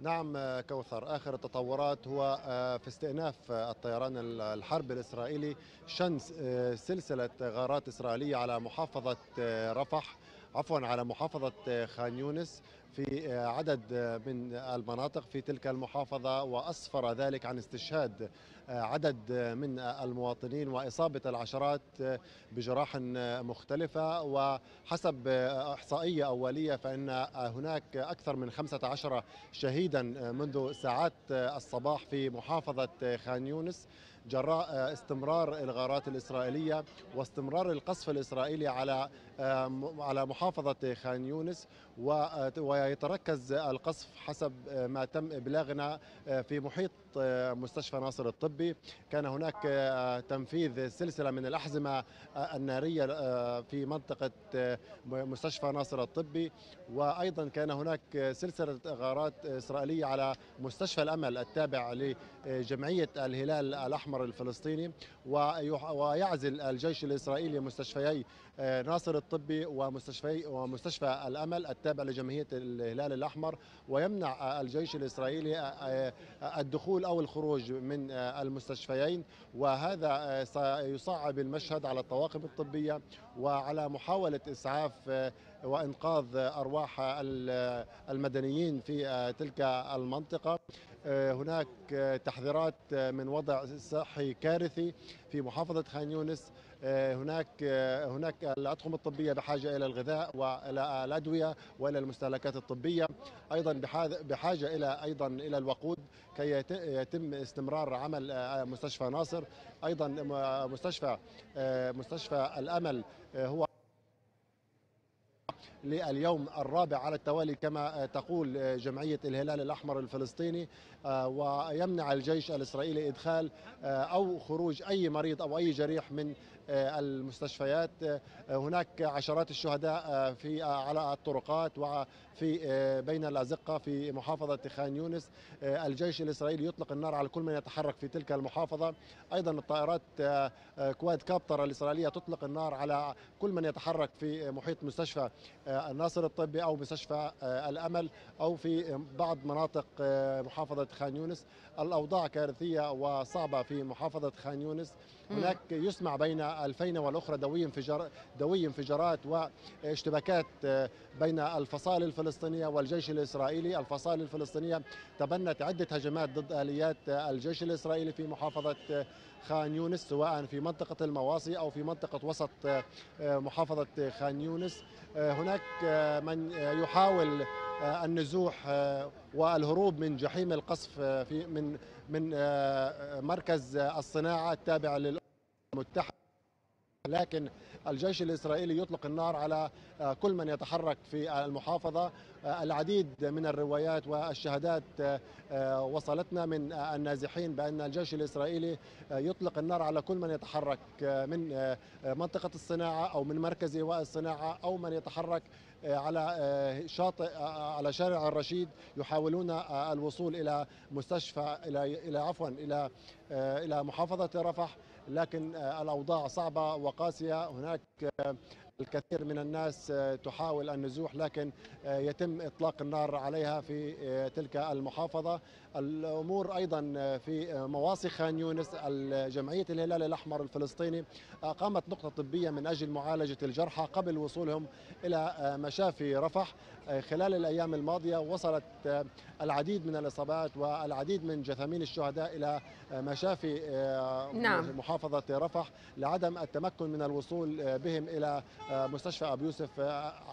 نعم كوثر. آخر التطورات هو في استئناف الطيران الحرب الإسرائيلي شن سلسلة غارات إسرائيلية على محافظة رفح. عفوا على محافظة خان يونس في عدد من المناطق في تلك المحافظة وأسفر ذلك عن استشهاد عدد من المواطنين وإصابة العشرات بجراح مختلفة. وحسب إحصائية أولية فإن هناك أكثر من 15 شهيدا منذ ساعات الصباح في محافظة خان يونس. جراء استمرار الغارات الإسرائيلية واستمرار القصف الإسرائيلي على على محافظة خان يونس ويتركز القصف حسب ما تم إبلاغنا في محيط مستشفى ناصر الطبي. كان هناك تنفيذ سلسلة من الأحزمة النارية في منطقة مستشفى ناصر الطبي. وأيضا كان هناك سلسلة غارات إسرائيلية على مستشفى الأمل التابع لجمعية الهلال الأحمر الفلسطيني ويعزل الجيش الإسرائيلي مستشفيي ناصر الطبي ومستشفى ومستشفى الأمل التابع لجمعيه الهلال الأحمر ويمنع الجيش الإسرائيلي الدخول أو الخروج من المستشفيين. وهذا سيصعب المشهد على الطواقم الطبية وعلى محاولة إسعاف وإنقاذ أرواح المدنيين في تلك المنطقة. هناك تحذيرات من وضع صحي كارثي في محافظة خان يونس. هناك هناك الاطقم الطبية بحاجة إلى الغذاء وإلى الأدوية وإلى المستهلكات الطبية. أيضا بحاجة إلى أيضا إلى الوقود كي يتم استمرار عمل مستشفى ناصر. أيضا مستشفى مستشفى الأمل هو لليوم الرابع على التوالي كما تقول جمعية الهلال الأحمر الفلسطيني ويمنع الجيش الإسرائيلي إدخال أو خروج أي مريض أو أي جريح من المستشفيات. هناك عشرات الشهداء في على الطرقات وفي بين الأزقة في محافظة خان يونس. الجيش الإسرائيلي يطلق النار على كل من يتحرك في تلك المحافظة. أيضا الطائرات كواد كابتر الإسرائيلية تطلق النار على كل من يتحرك في محيط مستشفى الناصر الطبي أو مستشفى الأمل أو في بعض مناطق محافظة خان يونس. الأوضاع كارثية وصعبة في محافظة خان يونس. هناك يسمع بين الفينة والأخرى دوي انفجار دوي انفجارات واشتباكات بين الفصائل الفلسطينية والجيش الإسرائيلي. الفصائل الفلسطينية تبنت عدة هجمات ضد آليات الجيش الإسرائيلي في محافظة خان يونس سواء في منطقة المواصي أو في منطقة وسط محافظة خان يونس. هناك من يحاول النزوح والهروب من جحيم القصف في من من مركز الصناعة التابع للأمم المتحدة. لكن الجيش الإسرائيلي يطلق النار على كل من يتحرك في المحافظة. العديد من الروايات والشهادات وصلتنا من النازحين بأن الجيش الإسرائيلي يطلق النار على كل من يتحرك من منطقة الصناعة أو من مركز إيواء الصناعة أو من يتحرك على شاطئ على شارع الرشيد يحاولون الوصول إلى مستشفى إلى إلى عفوا إلى إلى محافظة رفح لكن الأوضاع صعبة وقاسية. هناك الكثير من الناس تحاول النزوح لكن يتم إطلاق النار عليها في تلك المحافظة الأمور أيضا في مواصي خان يونس جمعيه الهلال الأحمر الفلسطيني أقامت نقطة طبية من أجل معالجة الجرحى قبل وصولهم إلى مشافي رفح خلال الأيام الماضية وصلت العديد من الإصابات والعديد من جثامين الشهداء إلى مشافي نعم. محافظة رفح لعدم التمكن من الوصول بهم إلى مستشفى أبو يوسف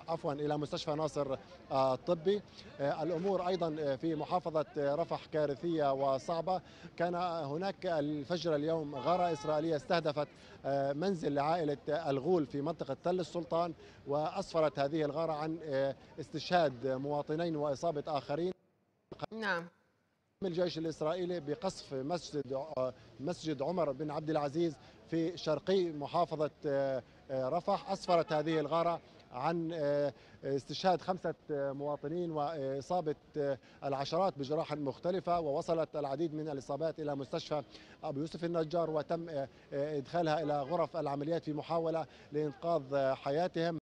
عفوا إلى مستشفى ناصر الطبي. الأمور أيضا في محافظة رفح كارثية وصعبة. كان هناك الفجر اليوم غارة إسرائيلية استهدفت منزل لعائلة الغول في منطقة تل السلطان وأسفرت هذه الغارة عن استشهاد مواطنين وإصابة آخرين. نعم. الجيش الإسرائيلي بقصف مسجد مسجد عمر بن عبد العزيز في شرقي محافظة رفح. أسفرت هذه الغارة عن استشهاد خمسة مواطنين وإصابة العشرات بجراح مختلفة ووصلت العديد من الإصابات إلى مستشفى أبو يوسف النجار وتم إدخالها إلى غرف العمليات في محاولة لإنقاذ حياتهم.